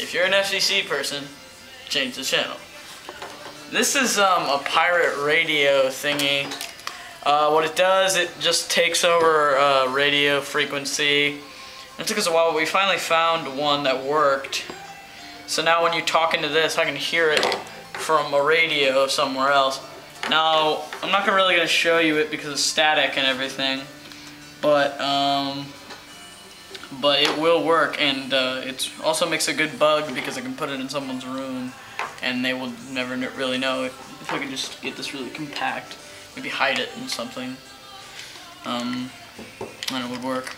if you're an FCC person, change the channel. This is um, a pirate radio thingy. Uh, what it does, it just takes over uh, radio frequency. It took us a while, but we finally found one that worked. So now when you talk into this, I can hear it from a radio somewhere else. Now, I'm not really going to show you it because of static and everything, but um, but it will work, and uh, it also makes a good bug because I can put it in someone's room, and they will never really know if, if I can just get this really compact, maybe hide it in something, um, and it would work.